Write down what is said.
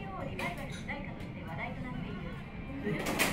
GTO リバイバル主題歌として話題となっている「ブルー